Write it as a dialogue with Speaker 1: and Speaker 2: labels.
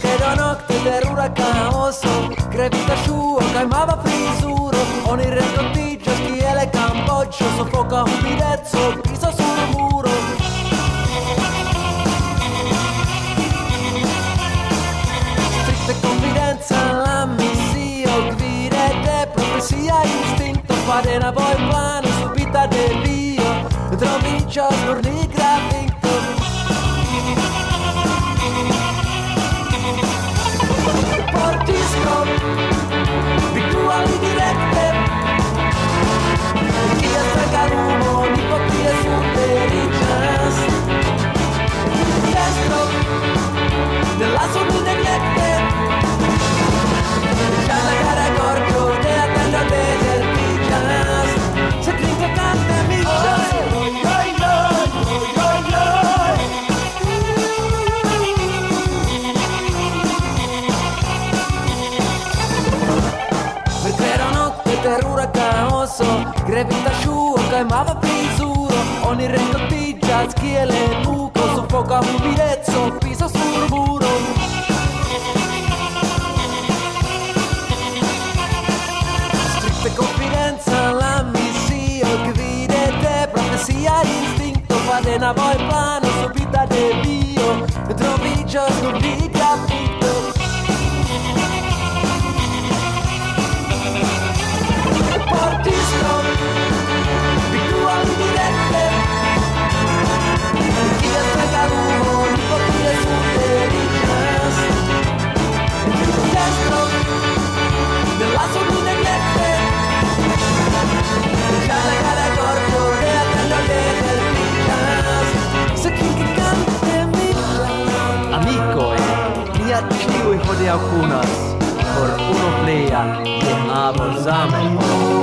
Speaker 1: che da Eronak titer huraka oso crepita suo kaimava frizuro Oni retrottigio, schiele camboggio Soffoca un pidezzo, piso sul muro. Triste confidenza, la l'ammissio Gvirete, profezia, istinto Farena poi vano, subita devio Trovincia, sbornio notte terrore caoso Grevita sciuo caimava frisuro Ogni rendo pigia schiele buco Soffoca un birezzo pisa sul muro. Strette confidenza l'ammissio Gvidete profezia istinto Padena poi plano subita devio Trovi giorno di capito de
Speaker 2: kunas por unu plia amor same.